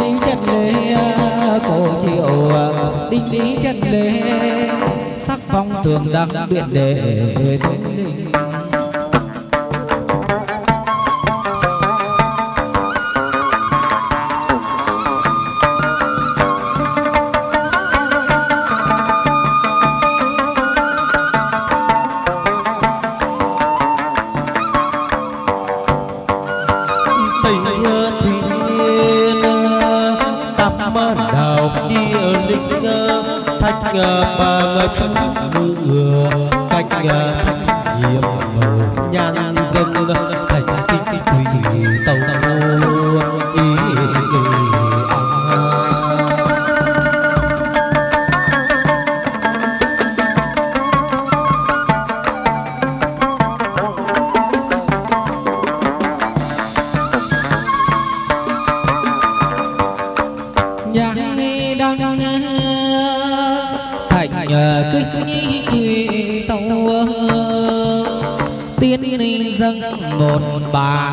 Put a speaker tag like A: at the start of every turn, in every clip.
A: đi chân lê, cổ triệu đi đi chân lê. Sắc phong thường đặc biệt đề thông linh.
B: Cách thạch thành kinh thủy
A: tiên ni dâng một bà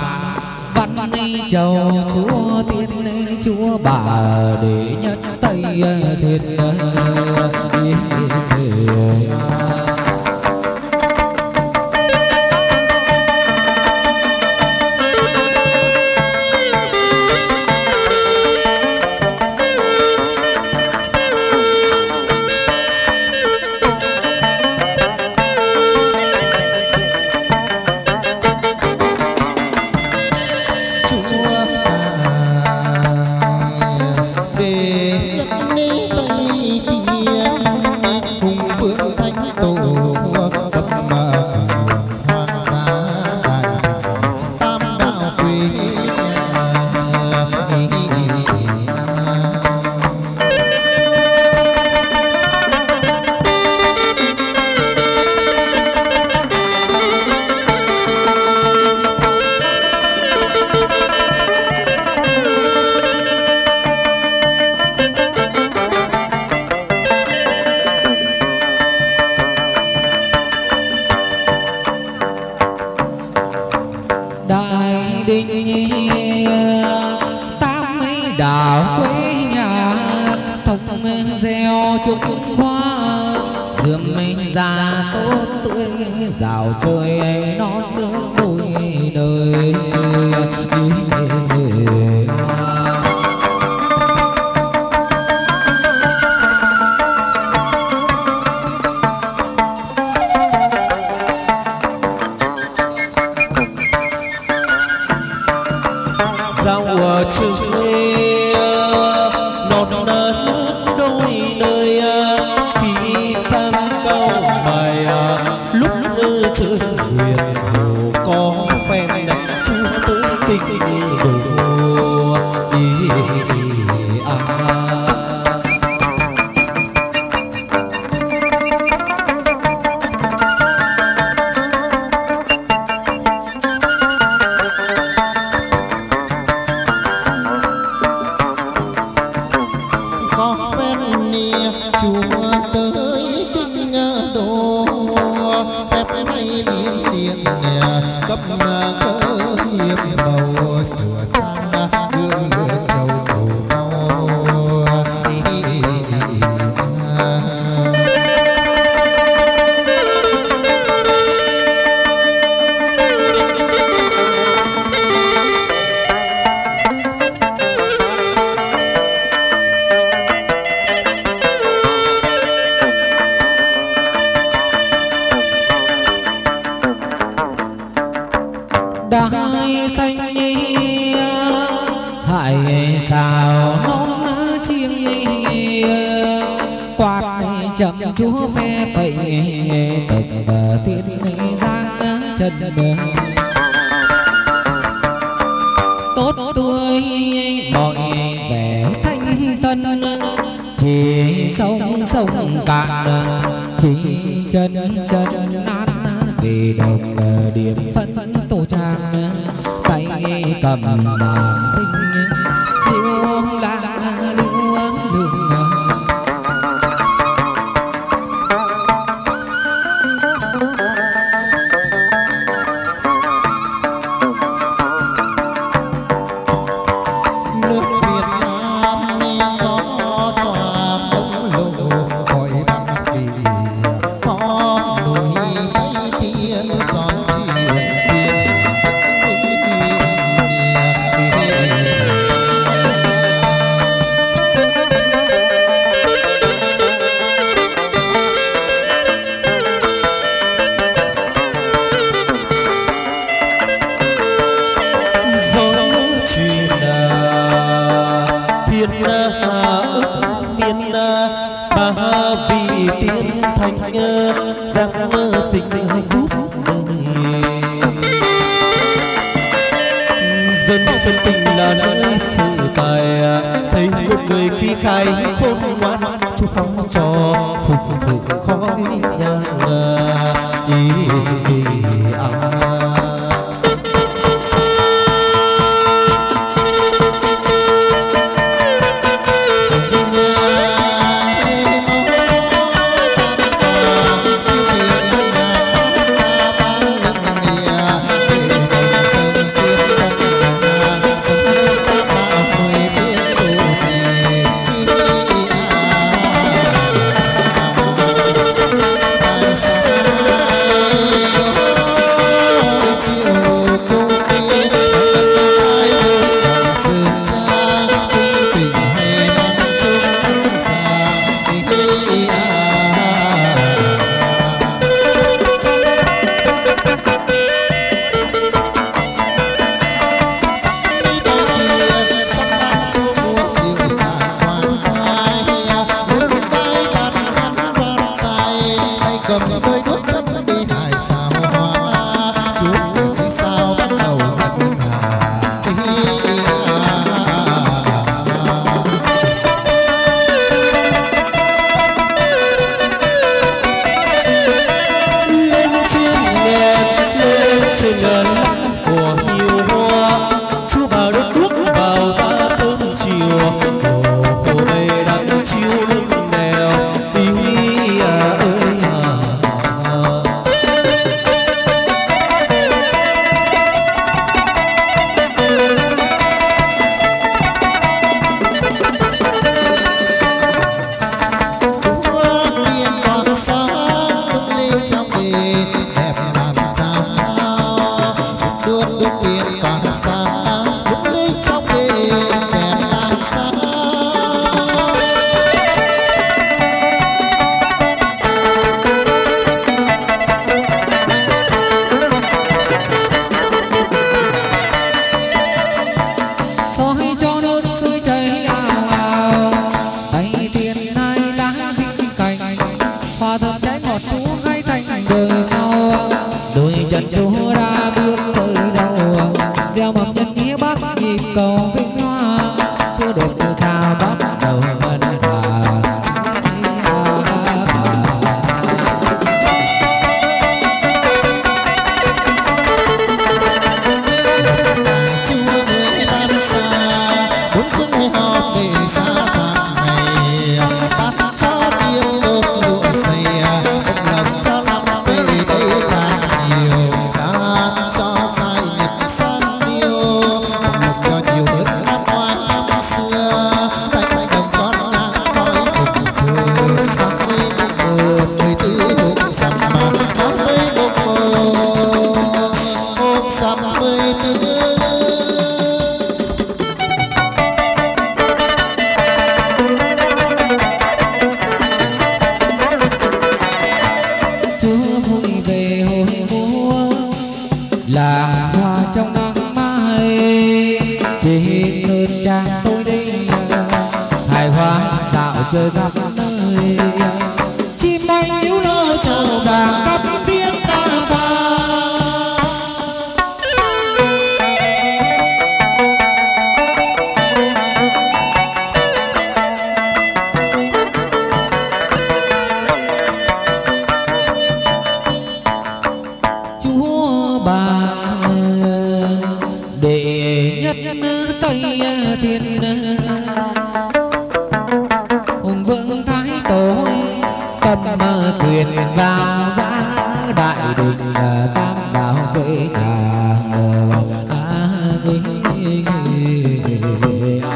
A: văn ni châu chúa, tiên ni chúa bà để nhất tây, thiên
B: chúa
A: nốt non
B: chúa
A: phe phẩy tầng thiên giang chân tốt tươi mọi vẻ thanh tân chỉ sông sông cạn chỉ chân chân nát vì đồng điểm phân tổ trang tay cầm đàn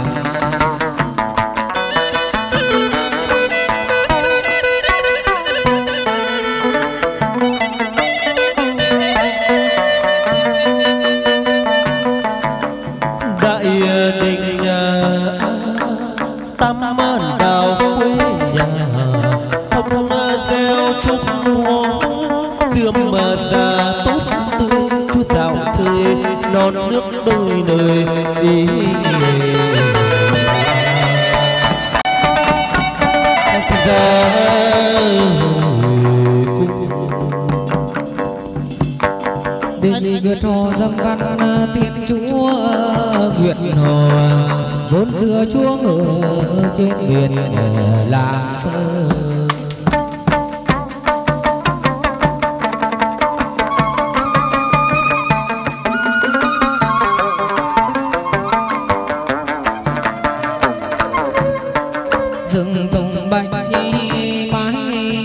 A: now. Rừng tùng bạch mái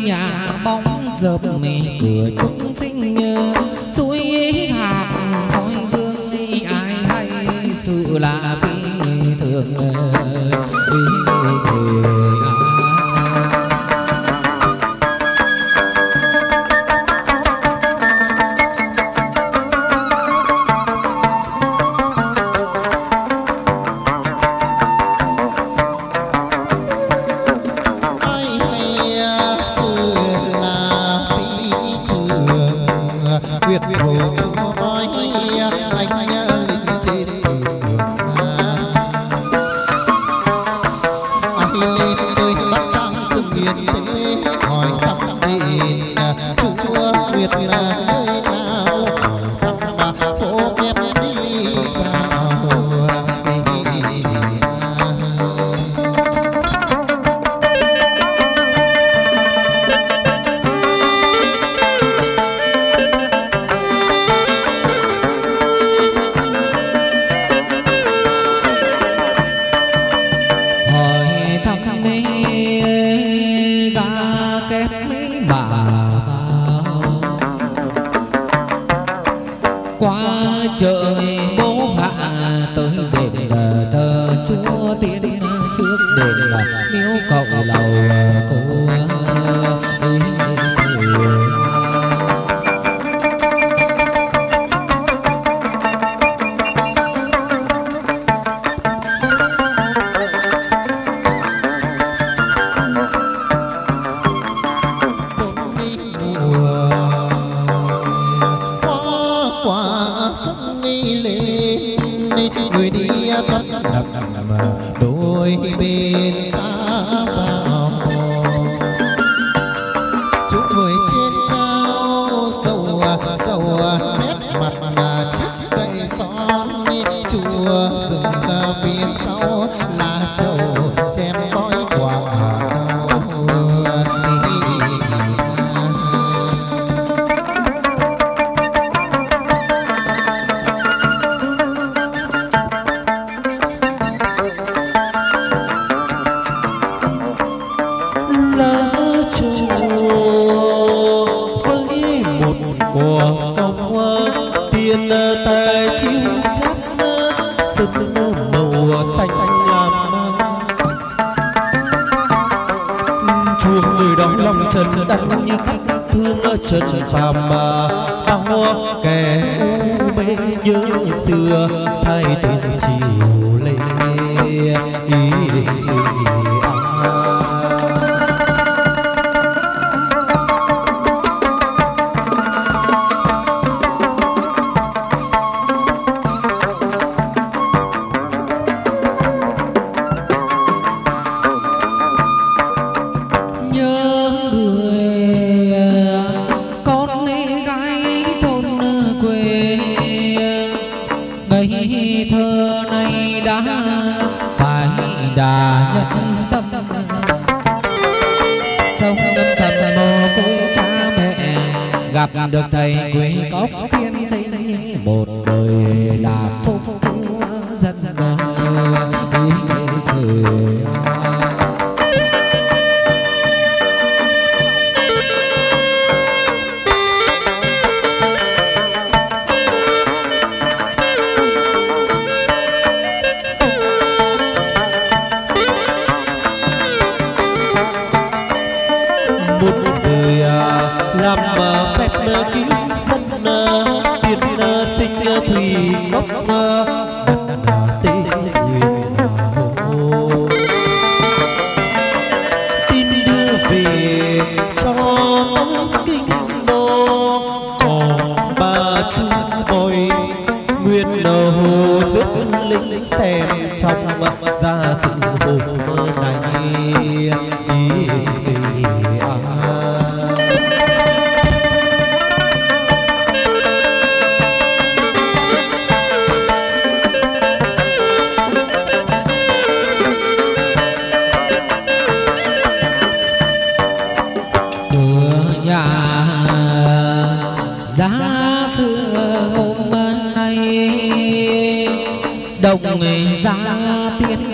A: nhà bóng dập mì, cửa chúng sinh suối hạt. Soi hương ai hay sự lạ phi thường
C: đồng tôi bên ಈ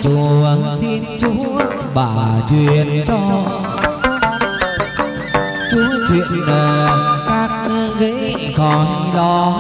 C: chùa xin chúa bà truyền cho. Chúa chuyện các ghế khỏi lo.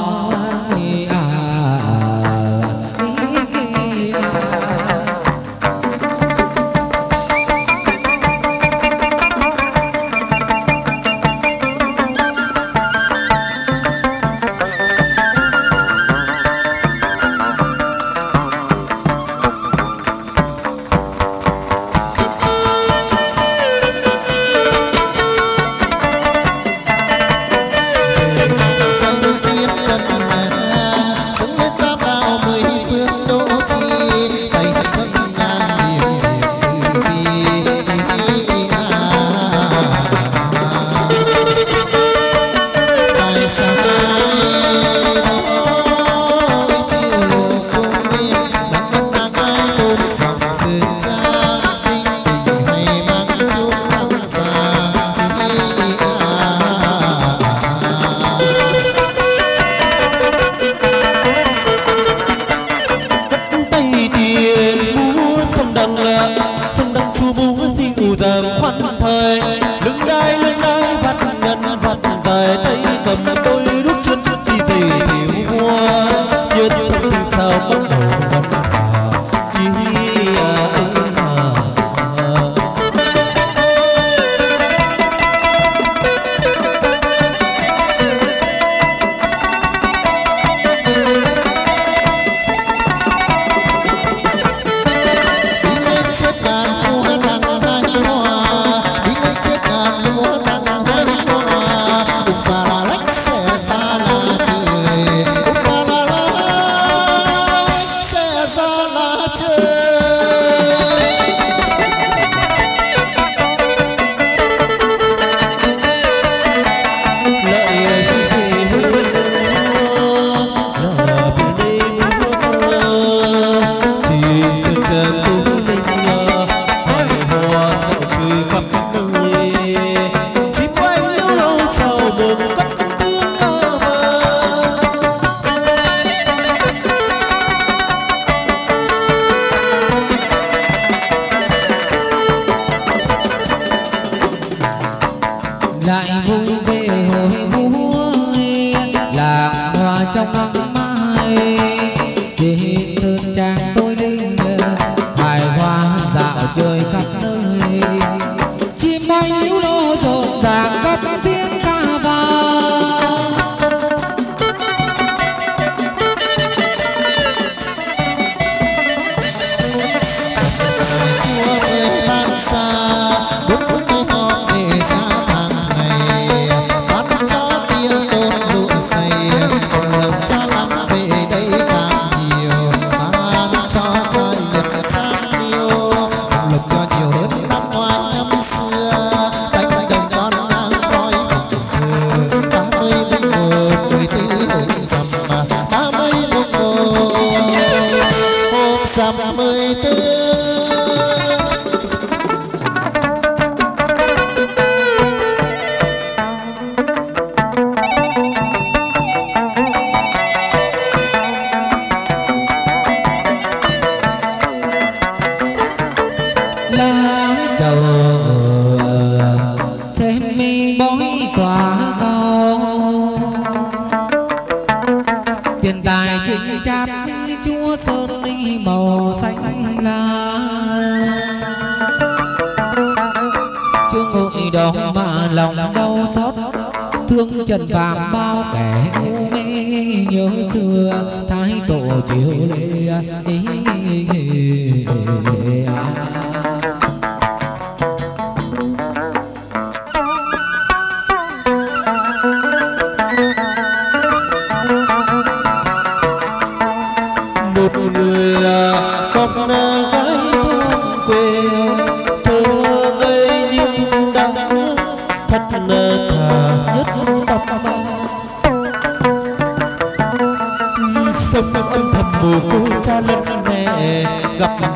B: đó mà lòng đau xót thương trần phàm bao kẻ u mê nhớ xưa thái tổ chiều lê ý, ý.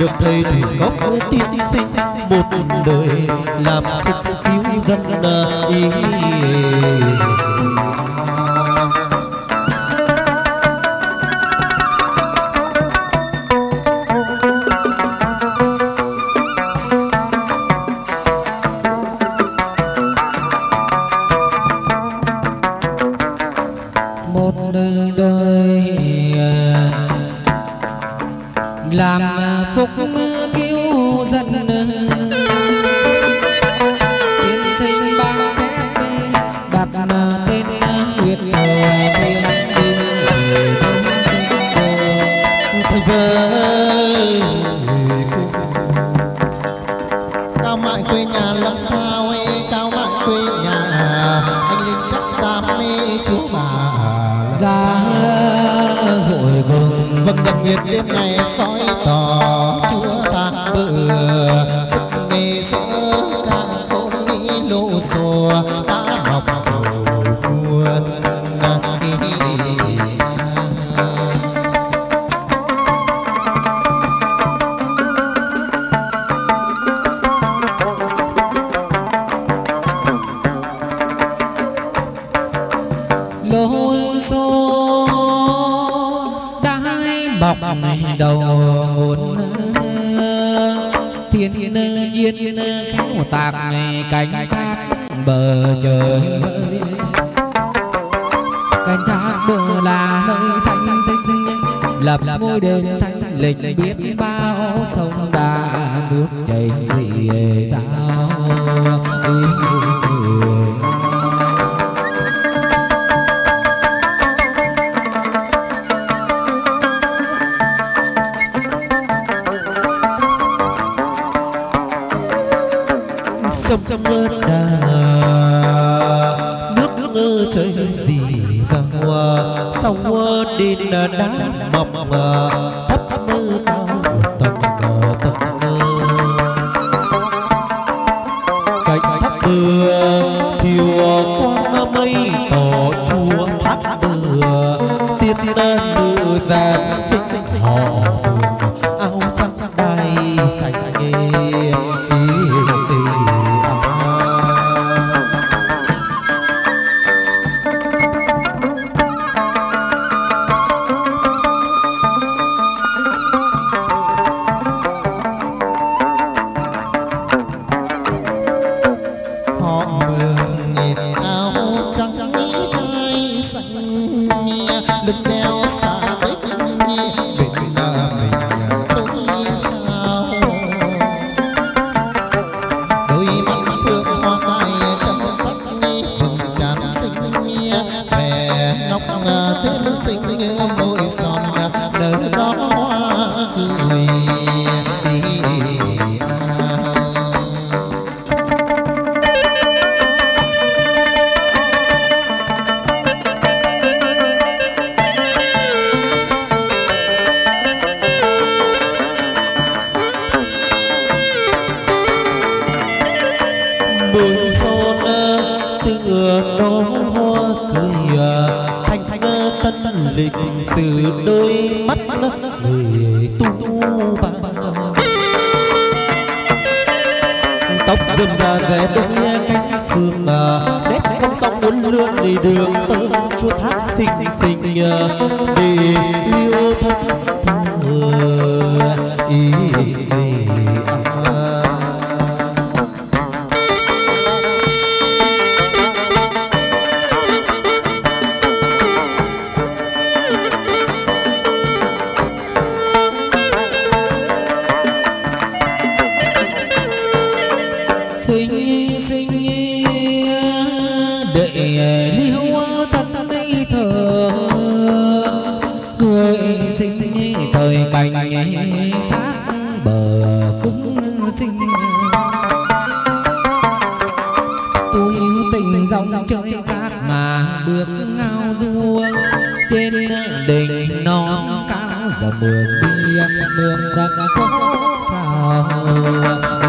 B: được thầy thì cốc tiên sinh một đời làm phúc
A: cứu dân ý bọc đầu nguồn thiên nhiên khéo tạc cánh thác bờ trời cánh thác bờ là nơi thanh tích lập ngôi đền thanh lịch biết bao sông đà nước chảy
B: dị sao
A: Allah chơi các mà bước ngao du trên đỉnh non cao giờ mường đi mường đất có phào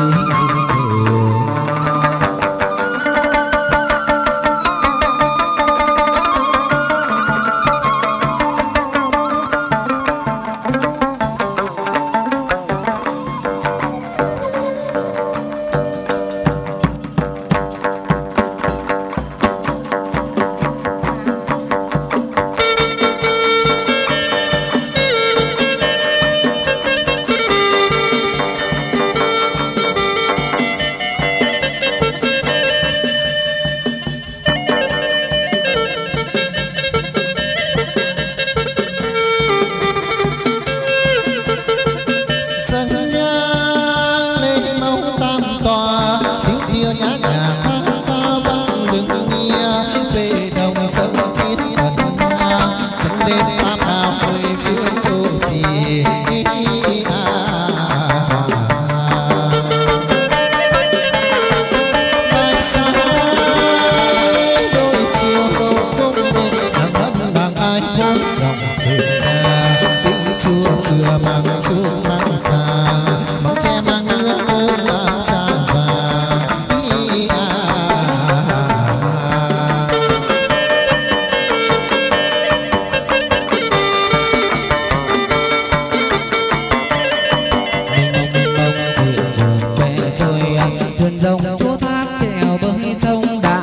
A: thuyền rồng chúa thác trèo bơi sông đà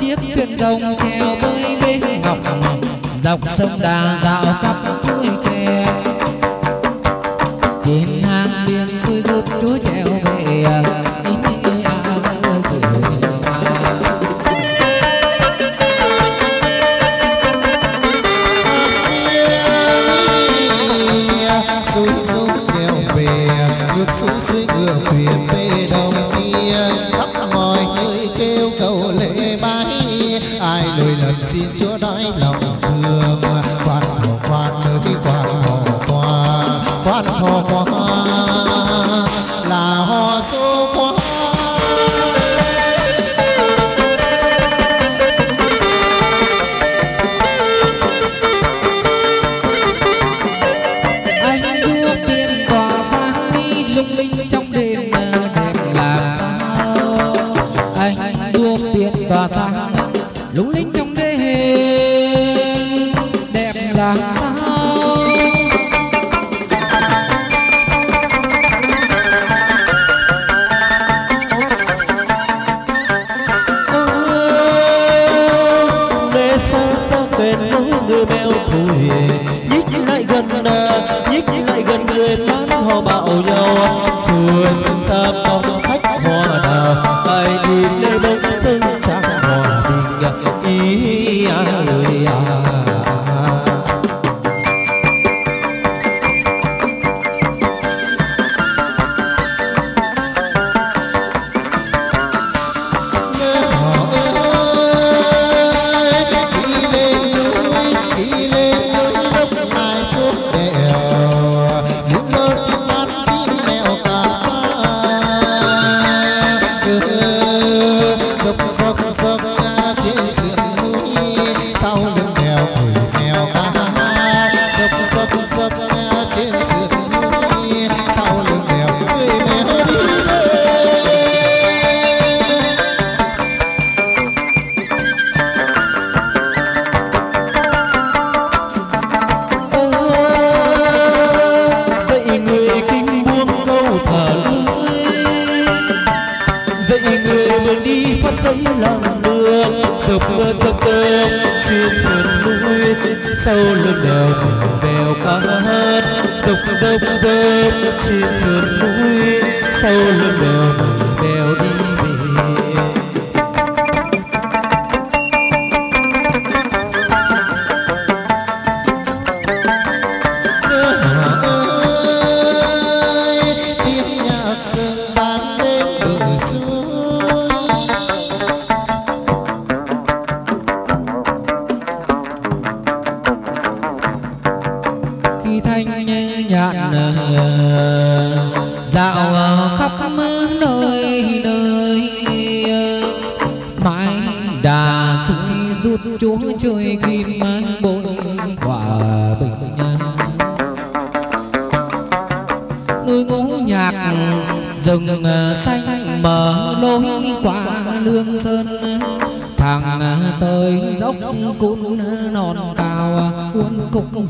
A: chiếc thuyền rồng trèo bơi bên ngọc, dọc sông đà dạo khắp